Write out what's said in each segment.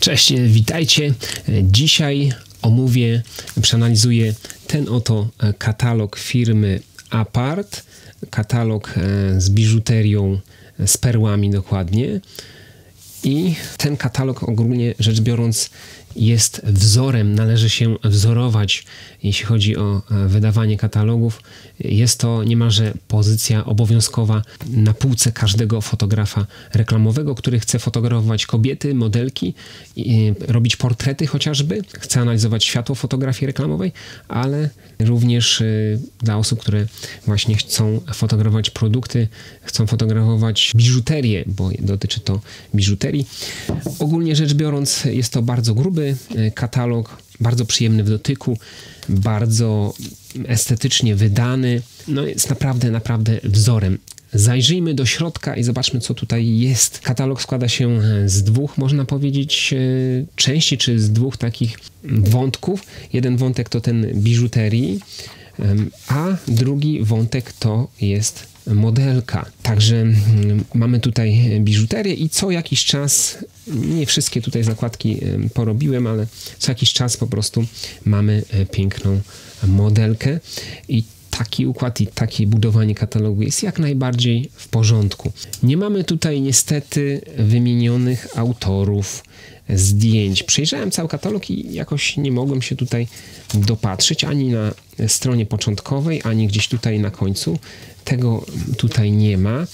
Cześć, witajcie. Dzisiaj omówię, przeanalizuję ten oto katalog firmy Apart, katalog e, z biżuterią, z perłami dokładnie. I ten katalog ogólnie rzecz biorąc jest wzorem, należy się wzorować, jeśli chodzi o e, wydawanie katalogów. Jest to niemalże pozycja obowiązkowa na półce każdego fotografa reklamowego, który chce fotografować kobiety, modelki, robić portrety chociażby, chce analizować światło fotografii reklamowej, ale również e, dla osób, które właśnie chcą fotografować produkty, chcą fotografować biżuterię, bo dotyczy to biżuterii. Ogólnie rzecz biorąc, jest to bardzo gruby E, katalog, bardzo przyjemny w dotyku, bardzo estetycznie wydany. No jest naprawdę, naprawdę wzorem. Zajrzyjmy do środka i zobaczmy, co tutaj jest. Katalog składa się z dwóch, można powiedzieć, e, części, czy z dwóch takich wątków. Jeden wątek to ten biżuterii, a drugi wątek to jest modelka. Także mm, mamy tutaj biżuterię i co jakiś czas, nie wszystkie tutaj zakładki porobiłem, ale co jakiś czas po prostu mamy e, piękną modelkę i taki układ i takie budowanie katalogu jest jak najbardziej w porządku. Nie mamy tutaj niestety wymienionych autorów zdjęć. Przejrzałem cały katalog i jakoś nie mogłem się tutaj dopatrzyć ani na stronie początkowej, ani gdzieś tutaj na końcu. Tego tutaj nie ma.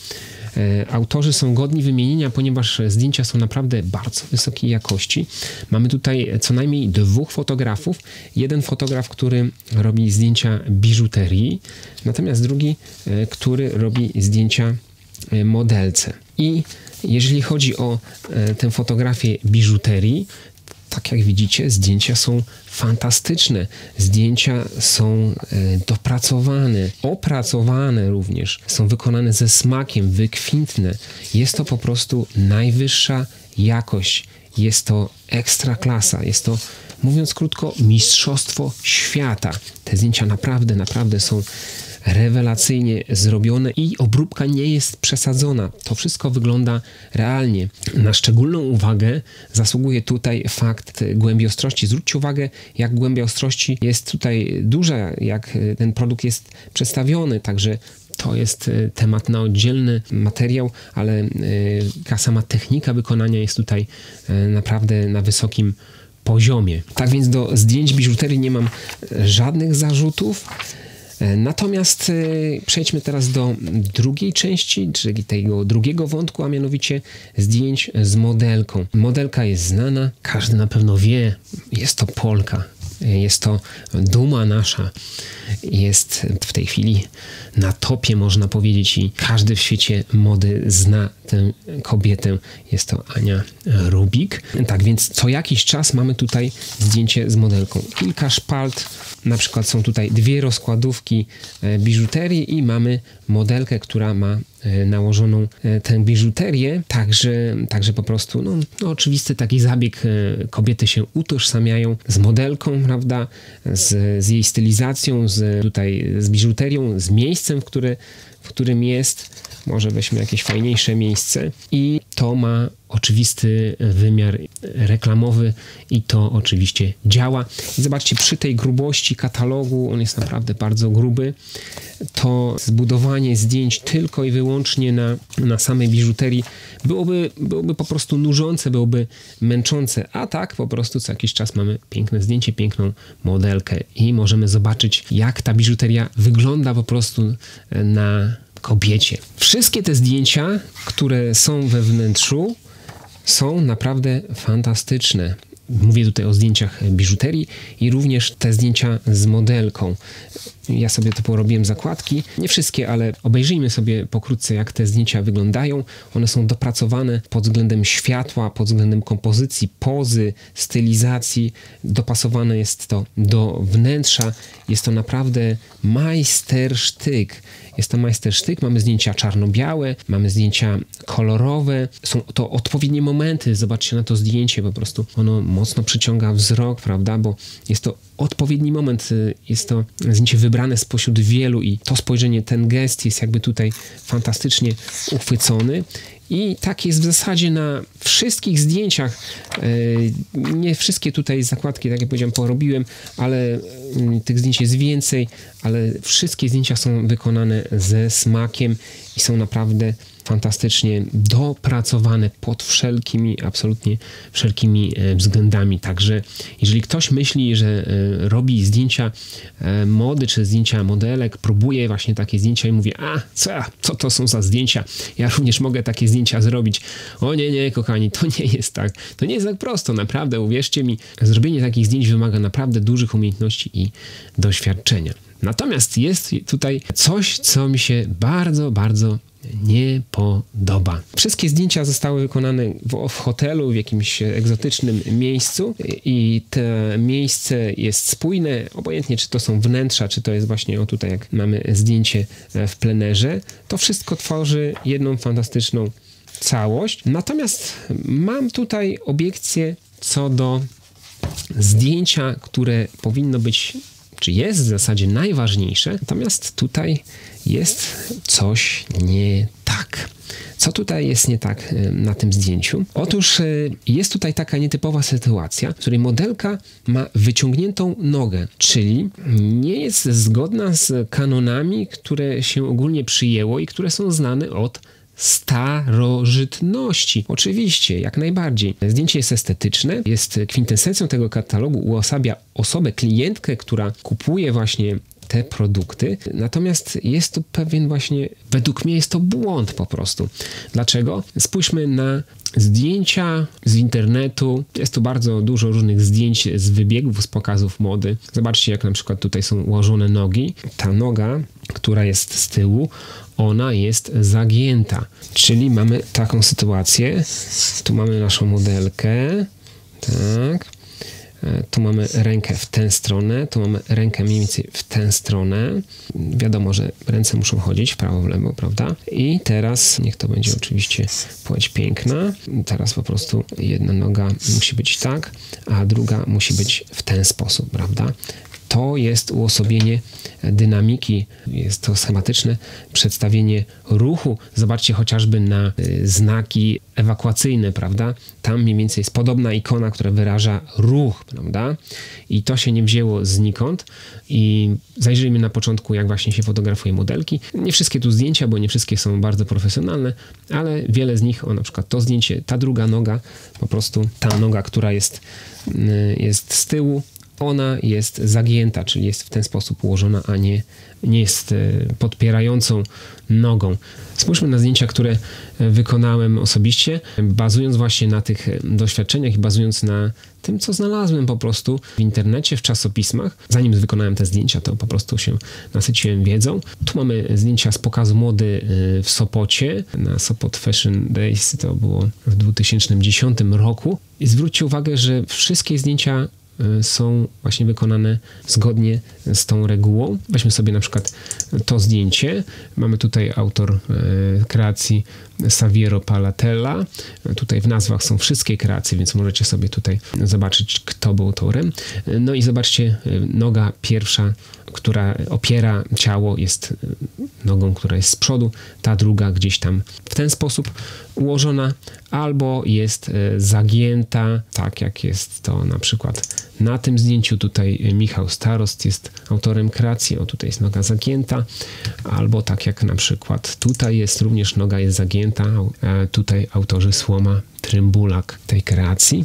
E, autorzy są godni wymienienia, ponieważ zdjęcia są naprawdę bardzo wysokiej jakości. Mamy tutaj co najmniej dwóch fotografów. Jeden fotograf, który robi zdjęcia biżuterii, natomiast drugi, e, który robi zdjęcia e, modelce. I jeżeli chodzi o tę fotografię biżuterii, tak jak widzicie, zdjęcia są fantastyczne. Zdjęcia są e, dopracowane, opracowane również, są wykonane ze smakiem, wykwintne. Jest to po prostu najwyższa jakość. Jest to ekstra klasa, jest to, mówiąc krótko, mistrzostwo świata. Te zdjęcia naprawdę, naprawdę są rewelacyjnie zrobione i obróbka nie jest przesadzona. To wszystko wygląda realnie. Na szczególną uwagę zasługuje tutaj fakt głębi ostrości. Zwróćcie uwagę, jak głębia ostrości jest tutaj duża, jak ten produkt jest przedstawiony, także to jest e, temat na oddzielny materiał, ale e, sama technika wykonania jest tutaj e, naprawdę na wysokim poziomie. Tak więc do zdjęć biżuterii nie mam żadnych zarzutów. E, natomiast e, przejdźmy teraz do drugiej części, czyli tego drugiego wątku, a mianowicie zdjęć z modelką. Modelka jest znana, każdy na pewno wie, jest to Polka, jest to duma nasza. Jest w tej chwili na topie, można powiedzieć, i każdy w świecie mody zna tę kobietę. Jest to Ania Rubik. Tak więc co jakiś czas mamy tutaj zdjęcie z modelką. Kilka szpalt, na przykład są tutaj dwie rozkładówki e, biżuterii i mamy modelkę, która ma nałożoną e, tę biżuterię, także, także po prostu no, no oczywisty taki zabieg, kobiety się utożsamiają z modelką, prawda, z, z jej stylizacją, z tutaj z biżuterią, z miejscem, w, w którym jest. Może weźmy jakieś fajniejsze miejsce i to ma oczywisty wymiar reklamowy i to oczywiście działa. I zobaczcie, przy tej grubości katalogu, on jest naprawdę bardzo gruby, to zbudowanie zdjęć tylko i wyłącznie na, na samej biżuterii byłoby, byłoby po prostu nużące, byłoby męczące, a tak po prostu co jakiś czas mamy piękne zdjęcie, piękną modelkę i możemy zobaczyć, jak ta biżuteria wygląda po prostu na kobiecie. Wszystkie te zdjęcia, które są we wnętrzu, są naprawdę fantastyczne. Mówię tutaj o zdjęciach biżuterii i również te zdjęcia z modelką. Ja sobie to porobiłem zakładki. Nie wszystkie, ale obejrzyjmy sobie pokrótce, jak te zdjęcia wyglądają. One są dopracowane pod względem światła, pod względem kompozycji, pozy, stylizacji. Dopasowane jest to do wnętrza. Jest to naprawdę majstersztyk. Jest to majstersztyk. Mamy zdjęcia czarno-białe, mamy zdjęcia kolorowe. Są to odpowiednie momenty. Zobaczcie na to zdjęcie, po prostu ono mocno przyciąga wzrok, prawda? Bo jest to odpowiedni moment. Jest to zdjęcie wybrane spośród wielu i to spojrzenie, ten gest jest jakby tutaj fantastycznie uchwycony I tak jest w zasadzie na wszystkich zdjęciach. Nie wszystkie tutaj zakładki, tak jak powiedziałem, porobiłem, ale mm, tych zdjęć jest więcej, ale wszystkie zdjęcia są wykonane ze smakiem i są naprawdę fantastycznie dopracowane pod wszelkimi, absolutnie wszelkimi e, względami. Także jeżeli ktoś myśli, że e, robi zdjęcia e, mody czy zdjęcia modelek, próbuje właśnie takie zdjęcia i mówi, a co, co to są za zdjęcia? Ja również mogę takie zdjęcia zrobić. O nie, nie, kochani, to nie jest tak. To nie jest tak prosto, naprawdę, uwierzcie mi. Zrobienie takich zdjęć wymaga naprawdę dużych umiejętności i doświadczenia. Natomiast jest tutaj coś, co mi się bardzo, bardzo nie podoba. Wszystkie zdjęcia zostały wykonane w, w, hotelu, w jakimś egzotycznym miejscu i to miejsce jest spójne, obojętnie czy to są wnętrza, czy to jest właśnie o tutaj jak mamy zdjęcie w plenerze, to wszystko tworzy jedną fantastyczną całość. Natomiast mam tutaj obiekcję co do zdjęcia, które powinno być czy jest w zasadzie najważniejsze, natomiast tutaj jest coś nie tak. Co tutaj jest nie tak e, na tym zdjęciu? Otóż e, jest tutaj taka nietypowa sytuacja, w której modelka ma wyciągniętą nogę, czyli nie jest zgodna z kanonami, które się ogólnie przyjęło i które są znane od starożytności. Oczywiście, jak najbardziej. Zdjęcie jest estetyczne, jest kwintesencją tego katalogu, uosabia osobę, klientkę, która kupuje właśnie te produkty. Natomiast jest tu pewien właśnie, według mnie jest to błąd po prostu. Dlaczego? Spójrzmy na zdjęcia z internetu. Jest tu bardzo dużo różnych zdjęć z wybiegów, z pokazów mody. Zobaczcie, jak na przykład tutaj są ułożone nogi. Ta noga, która jest z tyłu, ona jest zagięta. Czyli mamy taką sytuację. Tu mamy naszą modelkę. Tak. E, tu mamy rękę w tę stronę, tu mamy rękę mniej więcej w tę stronę. Wiadomo, że ręce muszą chodzić w prawo, w lewo, prawda? I teraz, niech to będzie oczywiście płeć piękna. Teraz po prostu jedna noga musi być tak, a druga musi być w ten sposób, prawda? To jest uosobienie dynamiki, jest to schematyczne przedstawienie ruchu. Zobaczcie chociażby na y, znaki ewakuacyjne, prawda? Tam mniej więcej jest podobna ikona, która wyraża ruch, prawda? I to się nie wzięło znikąd. I zajrzyjmy na początku, jak właśnie się fotografuje modelki. Nie wszystkie tu zdjęcia, bo nie wszystkie są bardzo profesjonalne, ale wiele z nich, o na przykład to zdjęcie, ta druga noga, po prostu ta noga, która jest, y, jest z tyłu, ona jest zagięta, czyli jest w ten sposób ułożona, a nie, nie jest e, podpierającą nogą. Spójrzmy na zdjęcia, które e, wykonałem osobiście, bazując właśnie na tych e, doświadczeniach i bazując na tym, co znalazłem po prostu w internecie, w czasopismach. Zanim wykonałem te zdjęcia, to po prostu się nasyciłem wiedzą. Tu mamy zdjęcia z pokazu mody w Sopocie, na Sopot Fashion Days, to było w 2010 roku. I zwróćcie uwagę, że wszystkie zdjęcia są właśnie wykonane zgodnie z tą regułą. Weźmy sobie na przykład to zdjęcie. Mamy tutaj autor y, kreacji Saviero Palatella. Tutaj w nazwach są wszystkie kreacje, więc możecie sobie tutaj zobaczyć, kto był autorem. No i zobaczcie, y, noga pierwsza, która opiera ciało, jest nogą, która jest z przodu, ta druga gdzieś tam w ten sposób ułożona, albo jest zagięta, tak jak jest to na przykład na tym zdjęciu tutaj e, Michał Starost jest autorem kreacji, o tutaj jest noga zagięta, albo tak jak na przykład tutaj jest również noga jest zagięta, tutaj autorzy Słoma Trymbulak tej kreacji.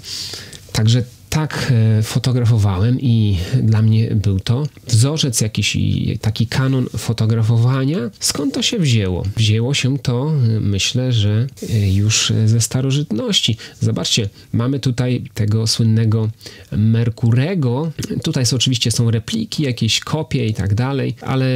Także tak e, fotografowałem i dla mnie był to wzorzec jakiś taki kanon fotografowania. Skąd to się wzięło? Wzięło się to, e, myślę, że e, już ze starożytności. Zobaczcie, mamy tutaj tego słynnego Merkurego. Tutaj są, oczywiście są repliki, jakieś kopie i tak dalej, ale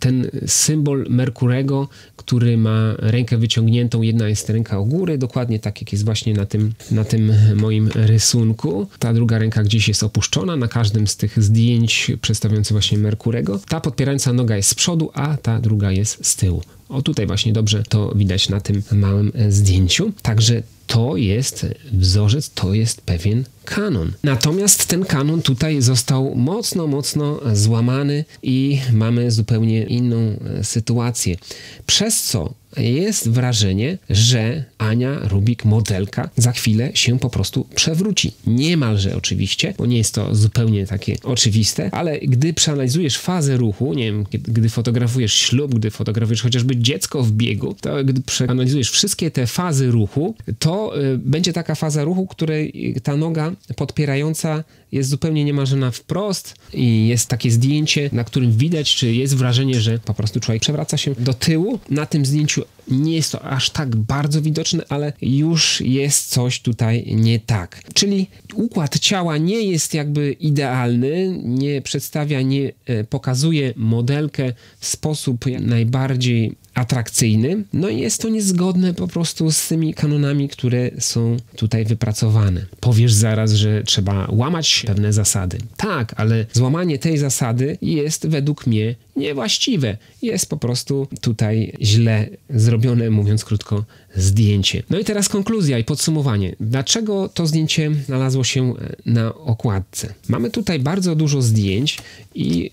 ten symbol Merkurego, który ma rękę wyciągniętą, jedna jest ręka u góry, dokładnie tak jak jest właśnie na tym, na tym moim rysunku. Ta druga ręka gdzieś jest opuszczona na każdym z tych zdjęć przedstawiających właśnie Merkurego. Ta podpierająca noga jest z przodu, a ta druga jest z tyłu. O tutaj właśnie dobrze to widać na tym małym zdjęciu. Także to jest wzorzec, to jest pewien kanon. Natomiast ten kanon tutaj został mocno, mocno złamany i mamy zupełnie inną sytuację. Przez co jest wrażenie, że Ania Rubik, modelka, za chwilę się po prostu przewróci. Niemalże oczywiście, bo nie jest to zupełnie takie oczywiste, ale gdy przeanalizujesz fazę ruchu, nie wiem, gdy fotografujesz ślub, gdy fotografujesz chociażby dziecko w biegu, to gdy przeanalizujesz wszystkie te fazy ruchu, to y, będzie taka faza ruchu, której ta noga podpierająca jest zupełnie niemalże na wprost i jest takie zdjęcie, na którym widać, czy jest wrażenie, że po prostu człowiek przewraca się do tyłu. Na tym zdjęciu nie jest to aż tak bardzo widoczne, ale już jest coś tutaj nie tak. Czyli układ ciała nie jest jakby idealny, nie przedstawia, nie e, pokazuje modelkę w sposób najbardziej atrakcyjny, no i jest to niezgodne po prostu z tymi kanonami, które są tutaj wypracowane. Powiesz zaraz, że trzeba łamać pewne zasady. Tak, ale złamanie tej zasady jest według mnie niewłaściwe. Jest po prostu tutaj źle zrobione, mówiąc krótko, zdjęcie. No i teraz konkluzja i podsumowanie. Dlaczego to zdjęcie znalazło się na okładce? Mamy tutaj bardzo dużo zdjęć i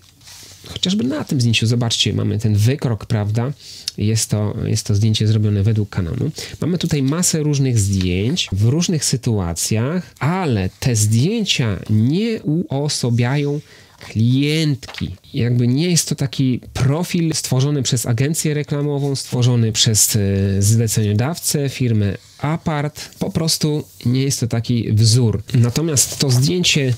chociażby na tym zdjęciu, zobaczcie, mamy ten wykrok, prawda? Jest to, jest to zdjęcie zrobione według kanonu. Mamy tutaj masę różnych zdjęć w różnych sytuacjach, ale te zdjęcia nie uosobiają klientki. Jakby nie jest to taki profil stworzony przez agencję reklamową, stworzony przez e, zleceniodawcę, firmę Apart. Po prostu nie jest to taki wzór. Natomiast to zdjęcie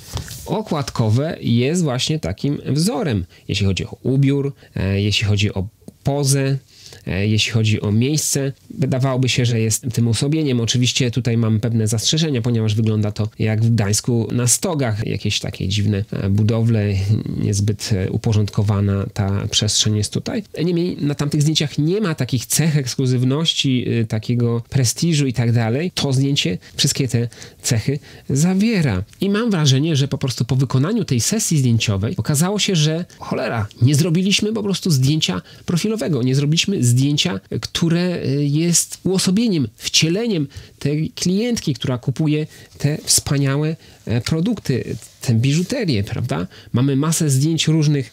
okładkowe jest właśnie takim wzorem, jeśli chodzi o ubiór, e, jeśli chodzi o pozę, jeśli chodzi o miejsce. Wydawałoby się, że jest tym osobieniem. Oczywiście tutaj mam pewne zastrzeżenia, ponieważ wygląda to jak w Gdańsku na stogach, jakieś takie dziwne e, budowle, niezbyt e, uporządkowana ta przestrzeń jest tutaj. Niemniej na tamtych zdjęciach nie ma takich cech ekskluzywności, takiego prestiżu i tak dalej. To zdjęcie wszystkie te cechy zawiera. I mam wrażenie, że po prostu po wykonaniu tej sesji zdjęciowej okazało się, że cholera, nie zrobiliśmy po prostu zdjęcia profilowego, nie zrobiliśmy zdjęcia które y, jest uosobieniem, wcieleniem tej klientki, która kupuje te wspaniałe e, produkty, tę biżuterię, prawda? Mamy masę zdjęć różnych,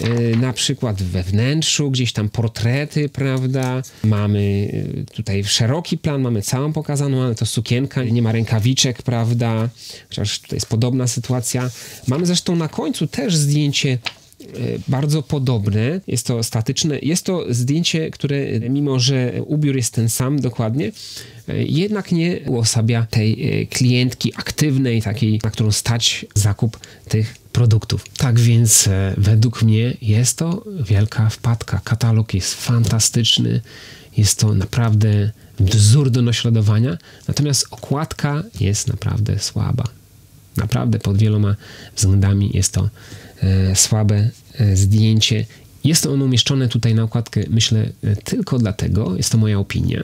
e, na przykład we wnętrzu, gdzieś tam portrety, prawda? Mamy e, tutaj szeroki plan, mamy całą pokazaną, ale to sukienka, nie ma rękawiczek, prawda? Chociaż tutaj jest podobna sytuacja. Mamy zresztą na końcu też zdjęcie E, bardzo podobne. Jest to statyczne. Jest to zdjęcie, które mimo, że ubiór jest ten sam dokładnie, e, jednak nie uosabia tej e, klientki aktywnej, takiej, na którą stać zakup tych produktów. Tak więc według mnie jest to wielka wpadka. Katalog jest fantastyczny. Jest to naprawdę wzór do naśladowania, natomiast okładka jest naprawdę słaba. Naprawdę pod wieloma względami jest to E, słabe e, zdjęcie. Jest ono umieszczone tutaj na okładkę, myślę, e, tylko dlatego, jest to moja opinia,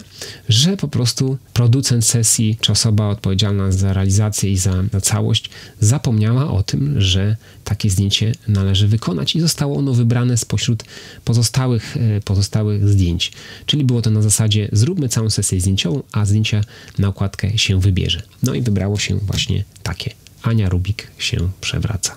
że po prostu producent sesji, czy osoba odpowiedzialna za realizację i za, za całość, zapomniała o tym, że takie zdjęcie należy wykonać i zostało ono wybrane spośród pozostałych, pozostałych zdjęć. Czyli było to na zasadzie zróbmy całą sesję zdjęciową, a zdjęcia na okładkę się wybierze. No i wybrało się właśnie takie. Ania Rubik się przewraca.